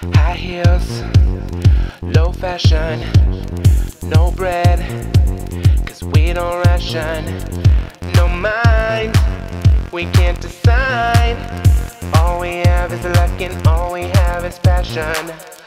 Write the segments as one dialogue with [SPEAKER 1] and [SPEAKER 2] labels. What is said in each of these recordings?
[SPEAKER 1] heels, low fashion, no bread, cause we don't ration, no mind, we can't decide. All we have is luck and all we have is passion.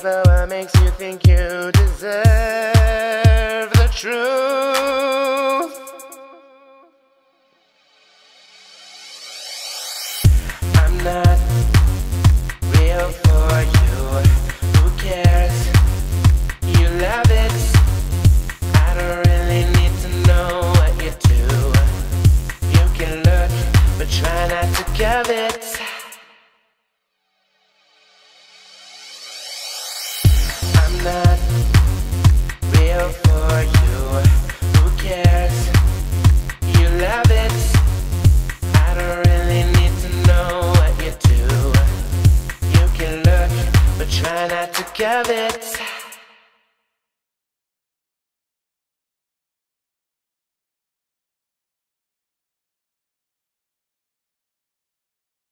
[SPEAKER 1] Inside, but what makes you think you deserve the truth? I'm not real for you. Who cares? You love it. I don't really need to know what you do. You can look, but try not to covet. I'm not real for you. Who cares? You love it I don't really need to know what you do You can look but try not to give it.